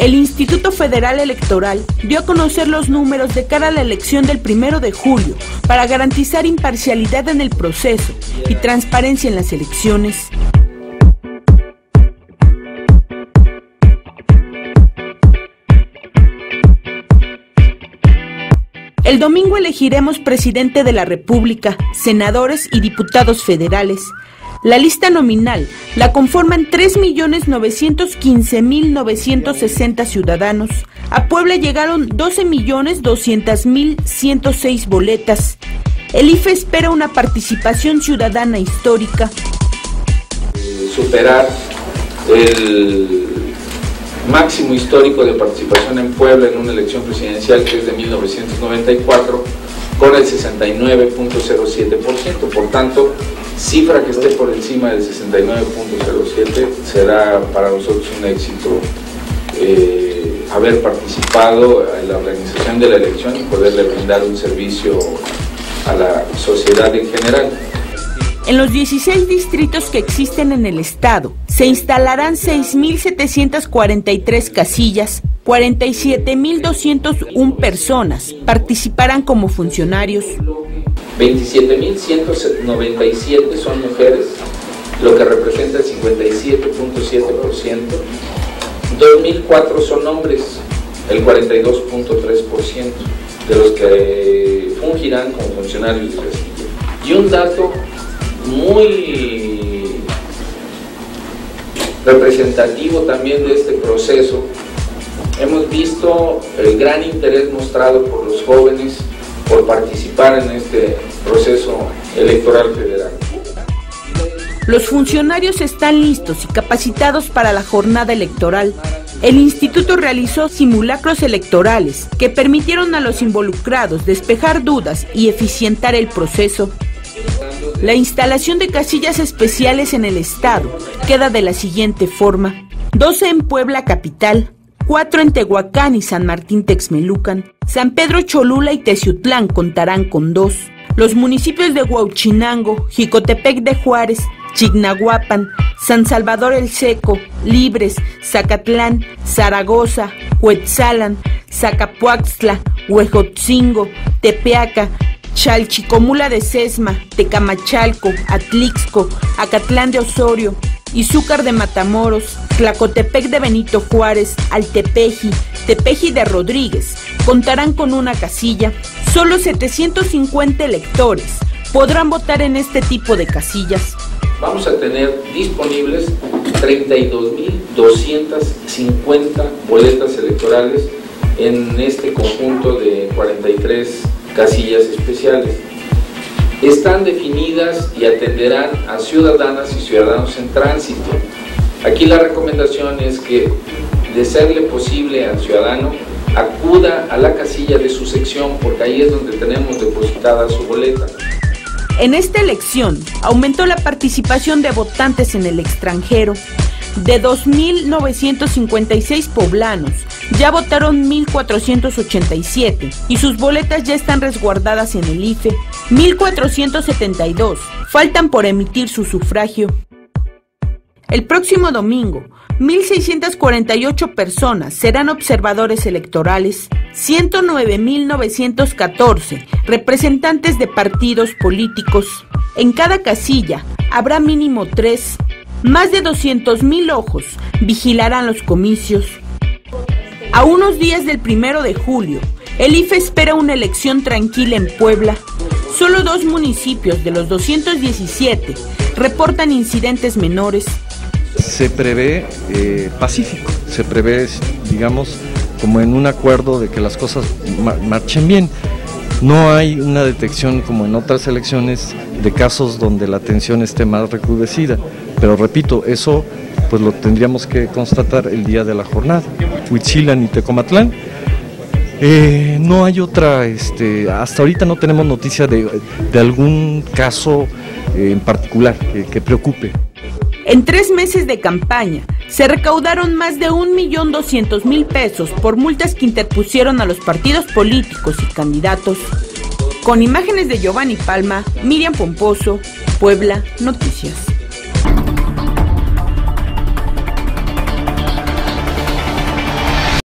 el Instituto Federal Electoral dio a conocer los números de cara a la elección del primero de julio para garantizar imparcialidad en el proceso y transparencia en las elecciones. El domingo elegiremos presidente de la República, senadores y diputados federales. La lista nominal la conforman 3.915.960 ciudadanos. A Puebla llegaron 12.200.106 boletas. El IFE espera una participación ciudadana histórica. Superar el máximo histórico de participación en Puebla en una elección presidencial que es de 1994 con el 69.07%. Por tanto, cifra que esté por encima del 69.07 será para nosotros un éxito eh, haber participado en la organización de la elección y poderle brindar un servicio a la sociedad en general. En los 16 distritos que existen en el estado, se instalarán 6.743 casillas, 47.201 personas participarán como funcionarios. 27.197 son mujeres, lo que representa el 57.7%. 2.004 son hombres, el 42.3% de los que fungirán como funcionarios de. Y un dato muy representativo también de este proceso. Hemos visto el gran interés mostrado por los jóvenes por participar en este proceso electoral federal. Los funcionarios están listos y capacitados para la jornada electoral. El instituto realizó simulacros electorales que permitieron a los involucrados despejar dudas y eficientar el proceso. La instalación de casillas especiales en el estado queda de la siguiente forma. 12 en Puebla capital, 4 en Tehuacán y San Martín Texmelucan, San Pedro Cholula y Teciutlán contarán con dos. Los municipios de Huauchinango, Jicotepec de Juárez, Chignahuapan, San Salvador el Seco, Libres, Zacatlán, Zaragoza, Huetzalan, Zacapuaxtla, Huejotzingo, Tepeaca, Chalchicomula de Sesma, Tecamachalco, Atlixco, Acatlán de Osorio, Izúcar de Matamoros, Tlacotepec de Benito Juárez, Altepeji, Tepeji de Rodríguez contarán con una casilla. Solo 750 electores podrán votar en este tipo de casillas. Vamos a tener disponibles 32.250 boletas electorales en este conjunto de 43 casillas especiales. Están definidas y atenderán a ciudadanas y ciudadanos en tránsito. Aquí la recomendación es que, de serle posible al ciudadano, acuda a la casilla de su sección porque ahí es donde tenemos depositada su boleta. En esta elección aumentó la participación de votantes en el extranjero. De 2.956 poblanos, ya votaron 1.487 y sus boletas ya están resguardadas en el IFE. 1.472 faltan por emitir su sufragio. El próximo domingo, 1.648 personas serán observadores electorales, 109.914 representantes de partidos políticos. En cada casilla habrá mínimo tres. Más de 200.000 ojos vigilarán los comicios. A unos días del primero de julio, el IFE espera una elección tranquila en Puebla. Solo dos municipios de los 217 reportan incidentes menores. Se prevé eh, pacífico, se prevé, digamos, como en un acuerdo de que las cosas marchen bien. No hay una detección como en otras elecciones de casos donde la tensión esté más recrudecida. Pero repito, eso pues lo tendríamos que constatar el día de la jornada. Huitzilan y Tecomatlán. Eh, no hay otra, este, hasta ahorita no tenemos noticia de, algún caso eh, en particular que, preocupe. En tres meses de campaña se recaudaron más de 1.200.000 pesos por multas que interpusieron a los partidos políticos y candidatos. Con imágenes de Giovanni Palma, Miriam Pomposo, Puebla, Noticias.